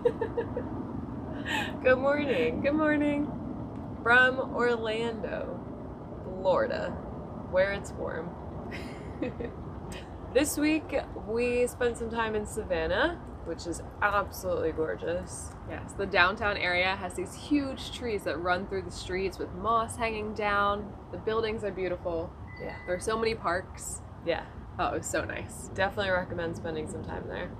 Good morning. Good morning. From Orlando, Florida, where it's warm. this week we spent some time in Savannah, which is absolutely gorgeous. Yes, the downtown area has these huge trees that run through the streets with moss hanging down. The buildings are beautiful. Yeah. There are so many parks. Yeah, Oh, it was so nice. definitely recommend spending some time there.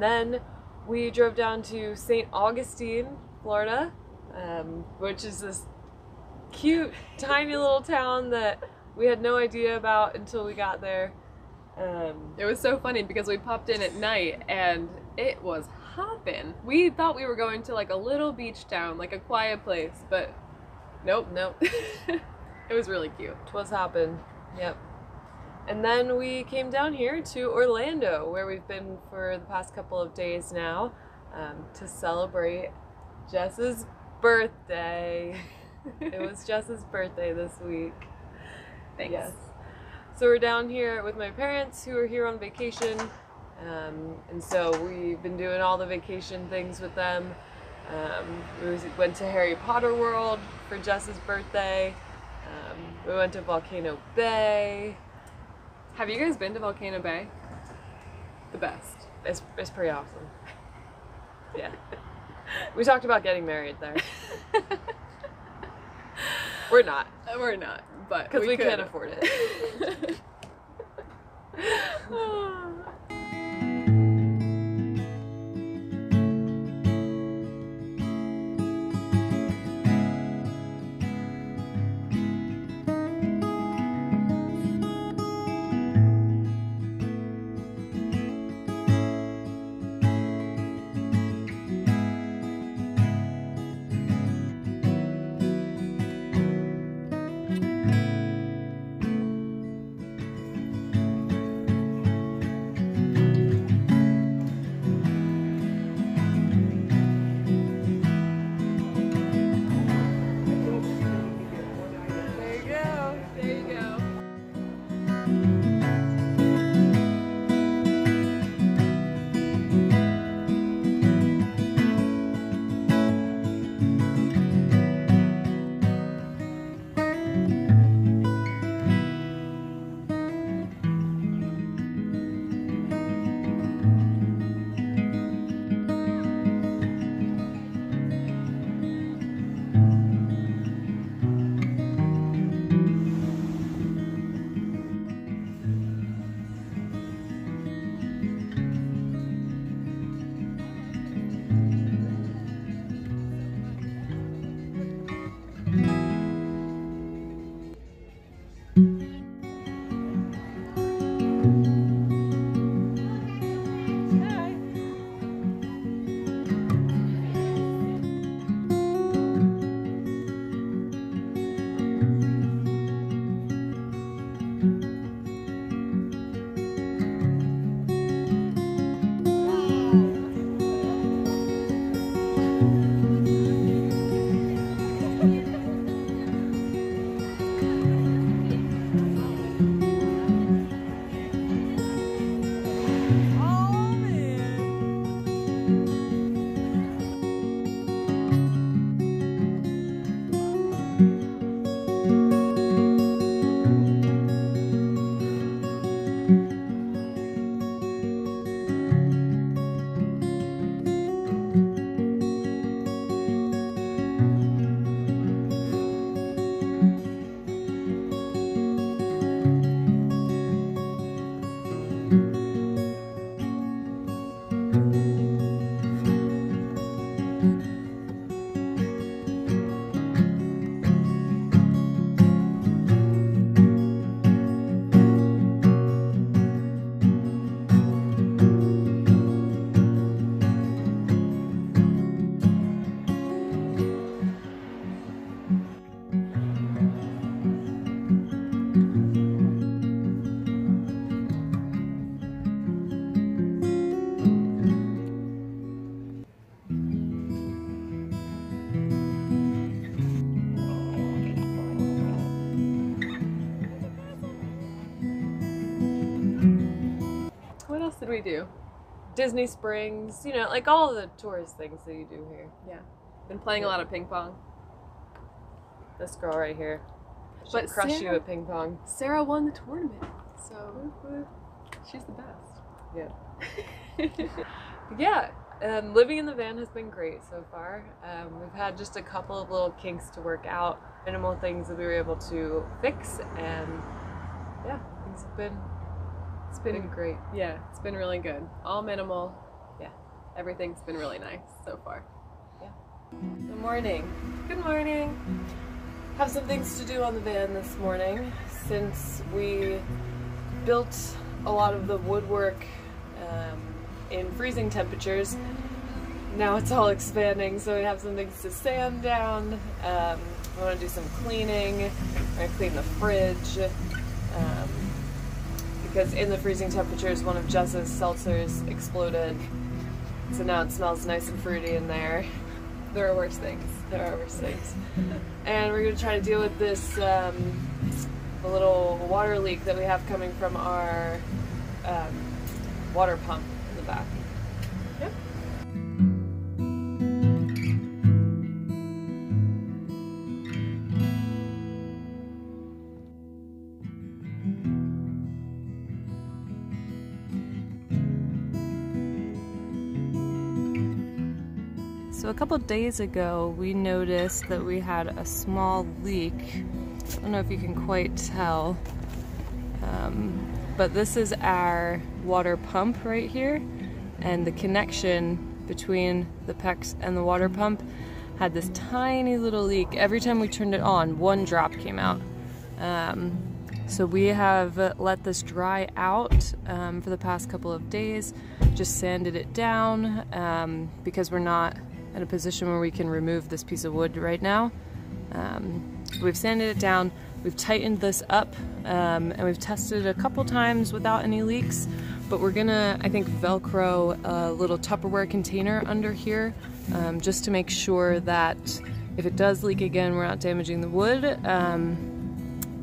And then we drove down to St. Augustine, Florida, um, which is this cute, tiny little town that we had no idea about until we got there. Um, It was so funny because we popped in at night and it was hopping. We thought we were going to like a little beach town, like a quiet place, but nope. nope, it was really cute. twas hopping. Yep. And then we came down here to Orlando, where we've been for the past couple of days now, um, to celebrate Jess's birthday. it was Jess's birthday this week. Thanks. Yes. So we're down here with my parents who are here on vacation. Um, and so we've been doing all the vacation things with them. Um, we went to Harry Potter World for Jess's birthday. Um, we went to Volcano Bay. Have you guys been to Volcano Bay? The best. It's, it's pretty awesome. Yeah. we talked about getting married there. We're not, Uh, We're not, but because we, could. can't afford it. you. We do? Disney Springs, you know, like all the tourist things that you do here. Yeah. Been playing a lot of ping pong. This girl right here. She'll But crush you at ping pong. Sarah won the tournament, so she's the best. Yeah, um, living in the van has been great so far. Um, we've had just a couple of little kinks to work out, minimal things that we were able to fix, and yeah, things have been it's been great. yeah, it's been really good. All minimal. Yeah. Everything's been really nice so far. Yeah. Good morning. Good morning. Have some things to do on the van this morning since we built a lot of the woodwork um, in freezing temperatures. Now it's all expanding, so we have some things to sand down. Um, we want to do some cleaning. We're going to clean the fridge. Um, because in the freezing temperatures, one of Jess's seltzers exploded. So now it smells nice and fruity in there. There are worse things. There are worse things. and we're going to try to deal with this um, little water leak that we have coming from our um, water pump in the back. So a couple days ago, we noticed that we had a small leak. I don't know if you can quite tell, um, but this is our water pump right here, and the connection between the PEX and the water pump had this tiny little leak. Every time we turned it on, one drop came out. Um, so we have let this dry out um, for the past couple of days, just sanded it down um, because we're not in a position where we can remove this piece of wood right now. Um, we've sanded it down, we've tightened this up, um, and we've tested it a couple times without any leaks. But we're gonna, I think, Velcro a little Tupperware container under here um, just to make sure that if it does leak again, we're not damaging the wood. Um,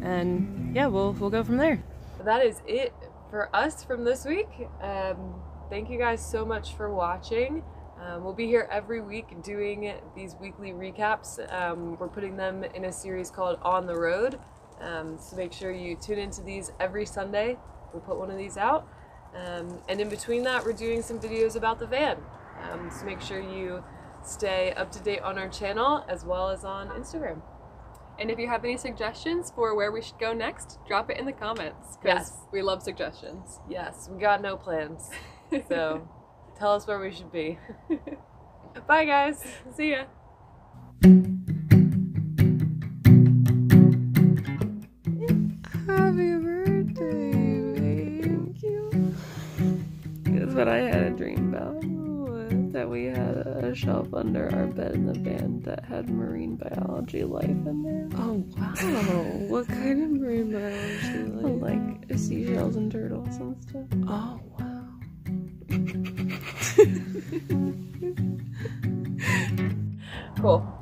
and yeah, we'll we'll go from there. That is it for us from this week. Um, thank you guys so much for watching. Um, we'll be here every week doing these weekly recaps. Um, we're putting them in a series called On the Road. Um, so make sure you tune into these every Sunday. We'll put one of these out. Um, and in between that, we're doing some videos about the van. Um, so make sure you stay up to date on our channel as well as on Instagram. And if you have any suggestions for where we should go next, drop it in the comments. Yes. We love suggestions. Yes, we got no plans. So tell us where we should be. Bye, guys. See ya. Happy birthday. Thank you. That's what I had a dream about. That we had a shelf under our bed in the van that had marine biology life in there. Oh wow! what kind of marine biology? Like, Like seashells and turtles and stuff. oh wow! Cool.